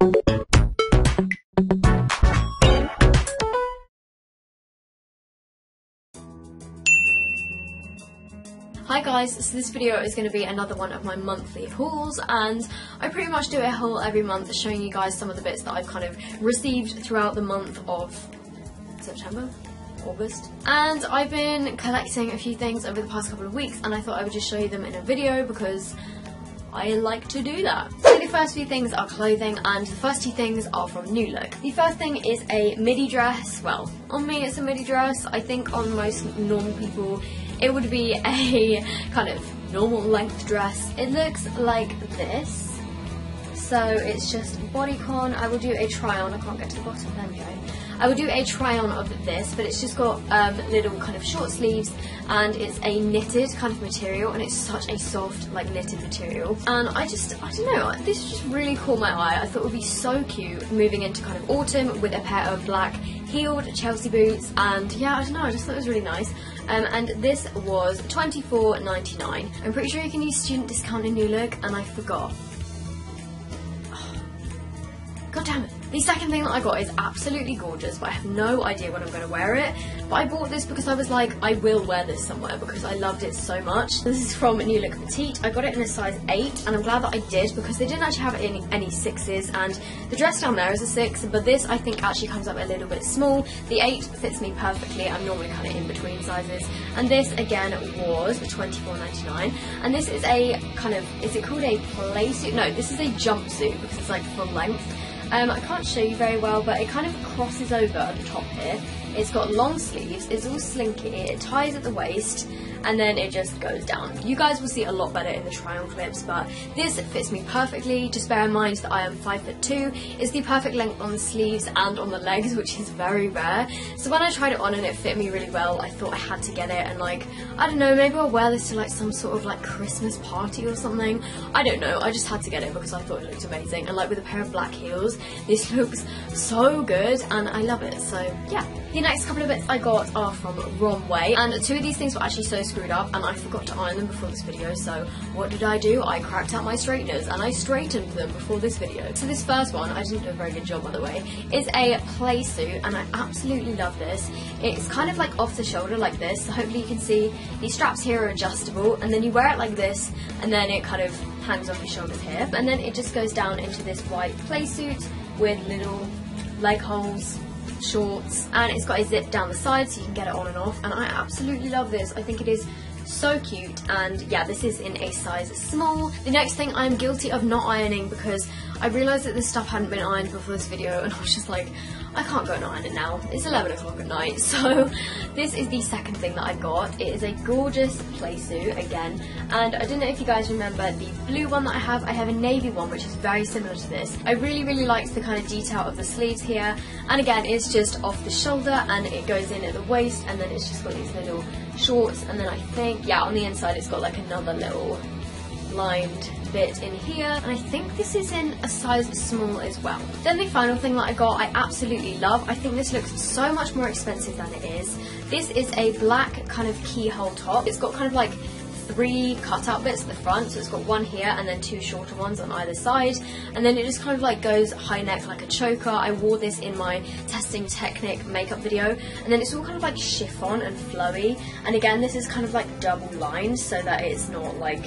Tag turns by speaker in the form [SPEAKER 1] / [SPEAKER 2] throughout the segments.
[SPEAKER 1] Hi guys, so this video is going to be another one of my monthly hauls and I pretty much do a haul every month showing you guys some of the bits that I've kind of received throughout the month of September? August. And I've been collecting a few things over the past couple of weeks and I thought I would just show you them in a video because I like to do that. First few things are clothing and the first two things are from New Look. The first thing is a midi dress. Well, on me it's a midi dress. I think on most normal people it would be a kind of normal length dress. It looks like this. So it's just bodycon. I will do a try on. I can't get to the bottom. There we. I will do a try on of this, but it's just got um, little kind of short sleeves and it's a knitted kind of material and it's such a soft like knitted material. And I just, I don't know, this just really caught my eye. I thought it would be so cute moving into kind of autumn with a pair of black heeled Chelsea boots and yeah, I don't know, I just thought it was really nice. Um, and this was $24.99. I'm pretty sure you can use student discount in New Look and I forgot. God damn it. The second thing that I got is absolutely gorgeous, but I have no idea when I'm going to wear it. But I bought this because I was like, I will wear this somewhere because I loved it so much. This is from New Look Petite. I got it in a size 8, and I'm glad that I did because they didn't actually have any, any 6s, and the dress down there is a 6, but this I think actually comes up a little bit small. The 8 fits me perfectly. I'm normally kind of in between sizes. And this, again, was $24.99. And this is a kind of, is it called a play suit? No, this is a jumpsuit because it's like full length. Um, I can't show you very well, but it kind of crosses over at the top here. It's got long sleeves, it's all slinky, it ties at the waist, and then it just goes down. You guys will see a lot better in the try on clips, but this fits me perfectly. Just bear in mind that I am 5 foot 2. It's the perfect length on the sleeves and on the legs, which is very rare. So when I tried it on and it fit me really well, I thought I had to get it and like, I don't know, maybe I'll wear this to like some sort of like Christmas party or something. I don't know, I just had to get it because I thought it looked amazing. And like with a pair of black heels, this looks so good and I love it. So yeah. The next couple of bits I got are from Romwe and two of these things were actually so screwed up and I forgot to iron them before this video so what did I do? I cracked out my straighteners and I straightened them before this video. So this first one, I didn't do a very good job by the way, is a play suit and I absolutely love this. It's kind of like off the shoulder like this so hopefully you can see these straps here are adjustable and then you wear it like this and then it kind of hangs off your shoulders here and then it just goes down into this white play suit with little leg holes shorts and it's got a zip down the side so you can get it on and off and I absolutely love this. I think it is so cute and yeah this is in a size small. The next thing I'm guilty of not ironing because I realised that this stuff hadn't been ironed before this video and I was just like I can't go and iron it now. It's 11 o'clock at night so this is the second thing that I got. It is a gorgeous play suit again and I don't know if you guys remember the blue one that I have. I have a navy one which is very similar to this. I really really liked the kind of detail of the sleeves here and again it's just off the shoulder and it goes in at the waist and then it's just got these little shorts and then I think yeah on the inside it's got like another little lined bit in here and I think this is in a size small as well. Then the final thing that I got I absolutely love. I think this looks so much more expensive than it is. This is a black kind of keyhole top. It's got kind of like three cutout bits at the front so it's got one here and then two shorter ones on either side and then it just kind of like goes high neck like a choker I wore this in my testing Technic makeup video and then it's all kind of like chiffon and flowy and again this is kind of like double lined so that it's not like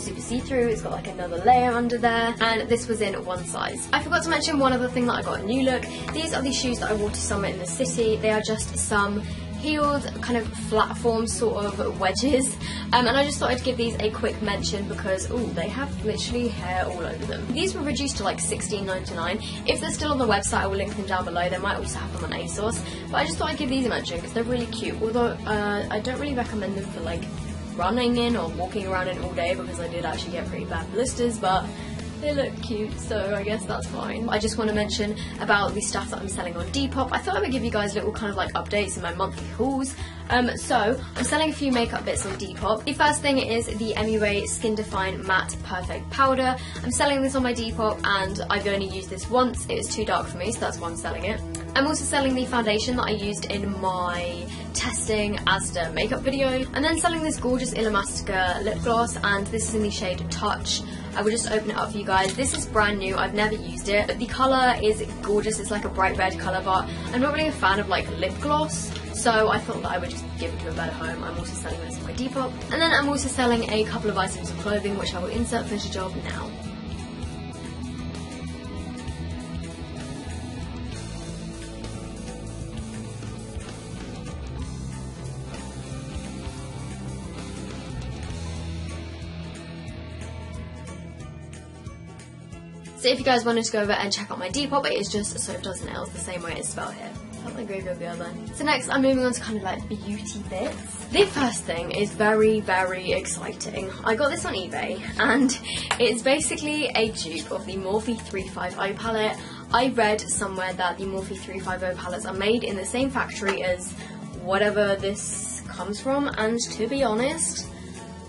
[SPEAKER 1] super see-through, it's got like another layer under there, and this was in one size. I forgot to mention one other thing that I got a New Look. These are the shoes that I wore to summer in the city. They are just some heeled kind of platform sort of wedges um, and I just thought I'd give these a quick mention because oh they have literally hair all over them. These were reduced to like $16.99. If they're still on the website I will link them down below. They might also have them on ASOS but I just thought I'd give these a mention because they're really cute although uh, I don't really recommend them for like running in or walking around in all day because I did actually get pretty bad blisters, but they look cute, so I guess that's fine. I just want to mention about the stuff that I'm selling on Depop. I thought I would give you guys little kind of like updates in my monthly hauls. Um, so, I'm selling a few makeup bits on Depop. The first thing is the MUA Skin Define Matte Perfect Powder. I'm selling this on my Depop and I've only used this once. It was too dark for me, so that's why I'm selling it. I'm also selling the foundation that I used in my testing Asda makeup video. And then selling this gorgeous Illamasqua lip gloss and this is in the shade Touch. I will just open it up for you guys. This is brand new, I've never used it, but the colour is gorgeous, it's like a bright red colour, but I'm not really a fan of like lip gloss, so I thought that I would just give it to a better home. I'm also selling this in my Depop. And then I'm also selling a couple of items of clothing, which I will insert footage of now. So if you guys wanted to go over and check out my Depop, it is just Soph Does Nails, the same way it's spelled here. Felt like Graveyard Girl then. So next I'm moving on to kind of like beauty bits. The first thing is very, very exciting. I got this on eBay and it's basically a dupe of the Morphe 350 palette. I read somewhere that the Morphe 350 palettes are made in the same factory as whatever this comes from and to be honest,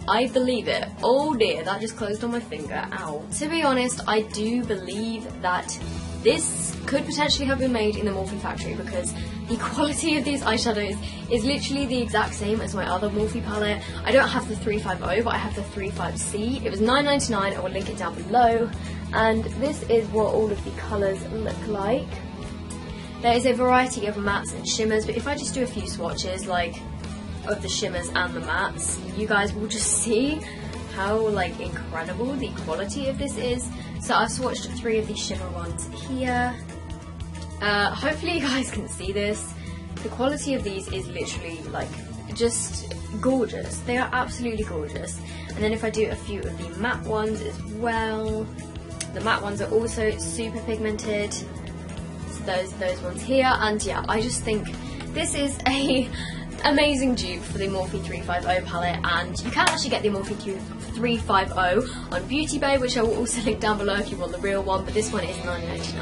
[SPEAKER 1] I believe it. Oh dear, that just closed on my finger. Ow. To be honest, I do believe that this could potentially have been made in the Morphe factory because the quality of these eyeshadows is literally the exact same as my other Morphe palette. I don't have the 350, but I have the 35C. It was $9.99, I will link it down below. And this is what all of the colours look like. There is a variety of mattes and shimmers, but if I just do a few swatches, like of the shimmers and the mattes, you guys will just see how like incredible the quality of this is. So I've swatched three of these shimmer ones here. Uh, hopefully you guys can see this. The quality of these is literally like just gorgeous. They are absolutely gorgeous. And then if I do a few of the matte ones as well, the matte ones are also super pigmented. So those those ones here, and yeah, I just think this is a amazing dupe for the Morphe 350 palette and you can actually get the Morphe 350 on Beauty Bay which I will also link down below if you want the real one but this one is $9.99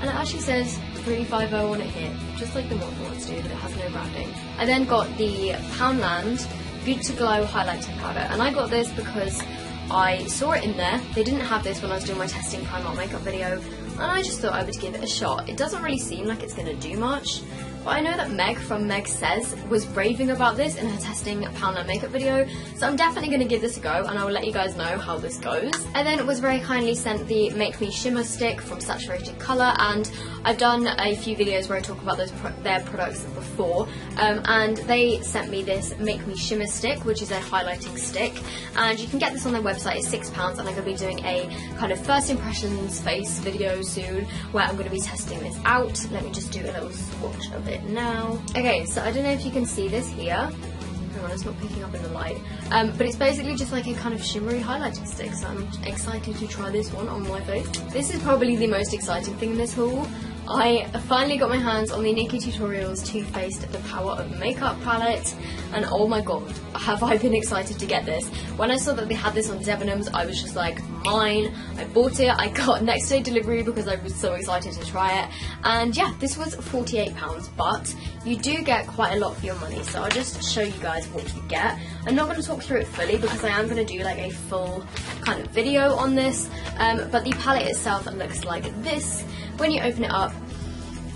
[SPEAKER 1] and it actually says 350 on it here just like the Morphe ones do but it has no branding. I then got the Poundland to Glow highlighting powder and I got this because I saw it in there. They didn't have this when I was doing my testing Primark makeup video and I just thought I would give it a shot. It doesn't really seem like it's going to do much but I know that Meg from Meg Says was raving about this in her testing Poundland makeup video, so I'm definitely going to give this a go and I will let you guys know how this goes. I then was very kindly sent the Make Me Shimmer Stick from Saturated Colour and I've done a few videos where I talk about those pro their products before um, and they sent me this Make Me Shimmer Stick which is a highlighting stick and you can get this on their website, it's £6 and I'm going to be doing a kind of first impressions face video soon where I'm going to be testing this out. Let me just do a little swatch of it it now. Okay, so I don't know if you can see this here. Hang on, it's not picking up in the light. Um, but it's basically just like a kind of shimmery highlighting stick, so I'm excited to try this one on my face. This is probably the most exciting thing in this haul. I finally got my hands on the NikkieTutorials Too Faced The Power of Makeup palette and oh my god, have I been excited to get this. When I saw that they had this on Debenhams, I was just like, mine. I bought it, I got next day delivery because I was so excited to try it. And yeah, this was £48, but you do get quite a lot for your money. So I'll just show you guys what you get. I'm not going to talk through it fully because I am going to do like a full kind of video on this. Um, but the palette itself looks like this. When you open it up,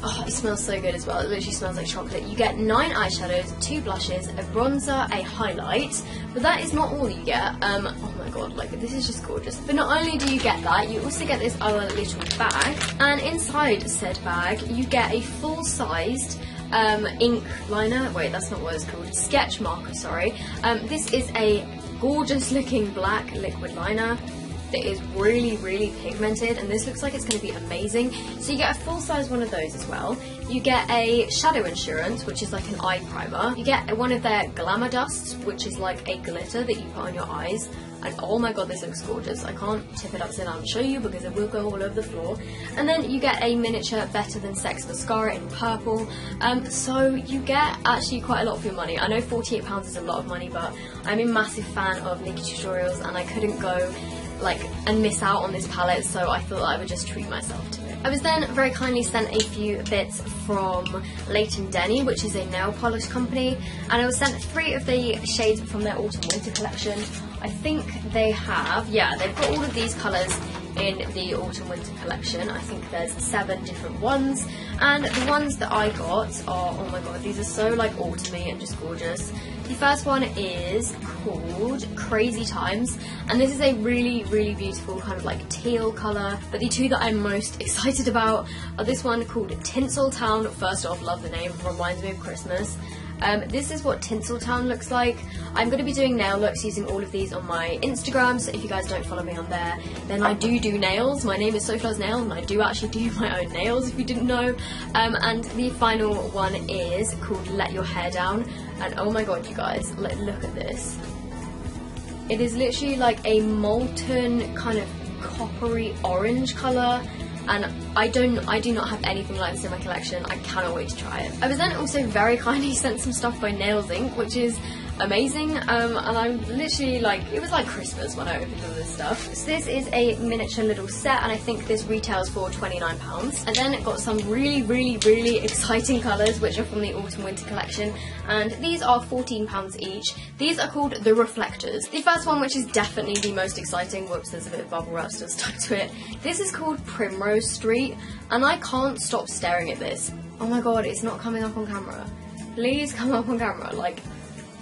[SPEAKER 1] Oh, it smells so good as well. It literally smells like chocolate. You get nine eyeshadows, two blushes, a bronzer, a highlight. But that is not all you get. Um, oh my god, like this is just gorgeous. But not only do you get that, you also get this other little bag. And inside said bag, you get a full-sized um, ink liner. Wait, that's not what it's called. Sketch marker, sorry. Um, this is a gorgeous looking black liquid liner that is really, really pigmented and this looks like it's going to be amazing. So you get a full size one of those as well. You get a Shadow Insurance, which is like an eye primer. You get one of their Glamour Dusts, which is like a glitter that you put on your eyes. And oh my god, this looks gorgeous. I can't tip it upside down and show you because it will go all over the floor. And then you get a miniature Better Than Sex mascara in purple. Um, so you get actually quite a lot for your money. I know £48 is a lot of money, but I'm a massive fan of NikkieTutorials and I couldn't go like and miss out on this palette so I thought I would just treat myself to it. I was then very kindly sent a few bits from Leighton Denny which is a nail polish company and I was sent three of the shades from their autumn winter collection. I think they have, yeah, they've got all of these colours in the autumn winter collection. I think there's seven different ones and the ones that I got are, oh my god, these are so like autumny and just gorgeous. The first one is called Crazy Times, and this is a really, really beautiful kind of like teal colour. But the two that I'm most excited about are this one called Tinsel Town. First off, love the name, reminds me of Christmas. Um, this is what Tinseltown looks like. I'm going to be doing nail looks using all of these on my Instagram, so if you guys don't follow me on there, then I do do nails. My name is Sophie's Nail, and I do actually do my own nails, if you didn't know. Um, and the final one is called Let Your Hair Down, and oh my god, you guys, like, look at this. It is literally like a molten kind of coppery orange colour and I don't I do not have anything like this in my collection. I cannot wait to try it. I was then also very kindly sent some stuff by Nails Inc, which is amazing. Um, and I'm literally like, it was like Christmas when I opened all this stuff. So this is a miniature little set, and I think this retails for £29. And then it got some really, really, really exciting colours, which are from the Autumn Winter collection. And these are £14 each. These are called the Reflectors. The first one, which is definitely the most exciting, whoops, there's a bit of bubble wrap still stuck to it. This is called Primrose Street, and I can't stop staring at this. Oh my god, it's not coming up on camera. Please come up on camera. Like,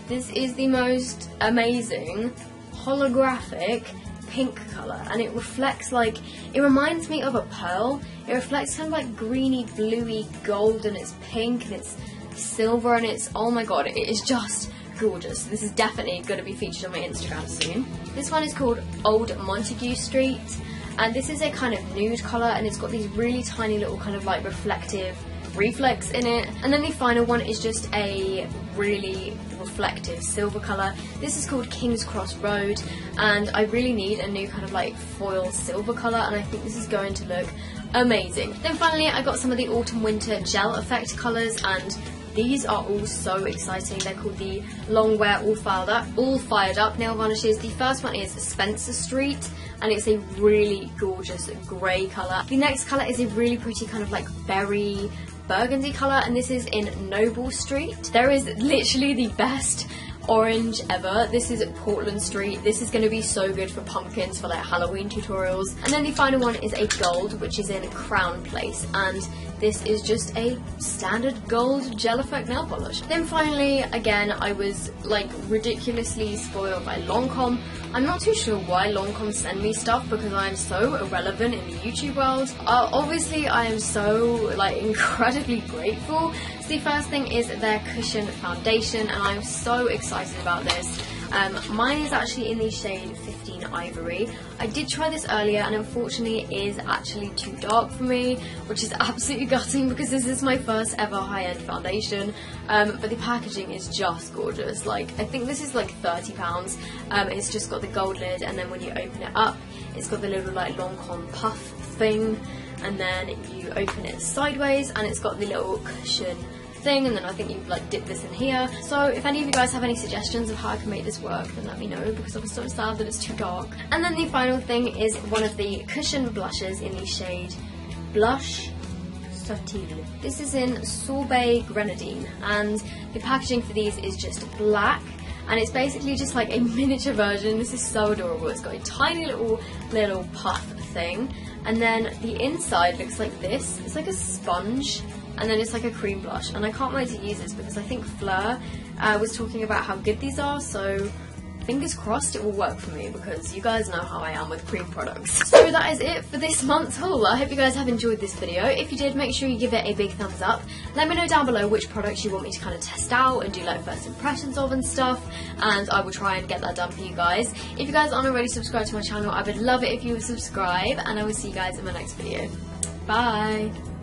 [SPEAKER 1] this is the most amazing holographic pink colour and it reflects like it reminds me of a pearl. It reflects kind of like greeny bluey gold and it's pink and it's silver and it's oh my god it is just gorgeous. This is definitely going to be featured on my instagram soon. This one is called old montague street and this is a kind of nude colour and it's got these really tiny little kind of like reflective reflex in it. And then the final one is just a really reflective silver colour. This is called King's Cross Road and I really need a new kind of like foil silver colour and I think this is going to look amazing. Then finally I got some of the autumn winter gel effect colours and these are all so exciting. They're called the Long Wear All Fired Up, All Fired Up Nail Varnishes. The first one is Spencer Street and it's a really gorgeous grey colour. The next colour is a really pretty kind of like berry burgundy colour and this is in Noble Street. There is literally the best orange ever. This is Portland Street. This is going to be so good for pumpkins for like Halloween tutorials. And then the final one is a gold, which is in Crown Place. And this is just a standard gold gel effect nail polish. Then finally, again, I was like ridiculously spoiled by Lancome. I'm not too sure why Lancome send me stuff because I'm so irrelevant in the YouTube world. Uh, obviously, I am so like incredibly grateful. So the first thing is their cushion foundation and I'm so excited about this. Um, mine is actually in the shade 15 Ivory. I did try this earlier and unfortunately it is actually too dark for me, which is absolutely gutting because this is my first ever high-end foundation. Um, but the packaging is just gorgeous. Like, I think this is like £30. Um, it's just got the gold lid and then when you open it up, it's got the little like Lancome puff thing and then you open it sideways and it's got the little cushion thing and then I think you like dip this in here. So if any of you guys have any suggestions of how I can make this work then let me know because I'm so sad that it's too dark. And then the final thing is one of the cushion blushes in the shade Blush. This is in Sorbet Grenadine and the packaging for these is just black and it's basically just like a miniature version. This is so adorable. It's got a tiny little little puff thing and then the inside looks like this. It's like a sponge and then it's like a cream blush and I can't wait to use this because I think Fleur uh, was talking about how good these are so fingers crossed it will work for me because you guys know how I am with cream products. So that is it for this month's haul. I hope you guys have enjoyed this video. If you did, make sure you give it a big thumbs up. Let me know down below which products you want me to kind of test out and do like first impressions of and stuff and I will try and get that done for you guys. If you guys aren't already subscribed to my channel, I would love it if you would subscribe and I will see you guys in my next video. Bye!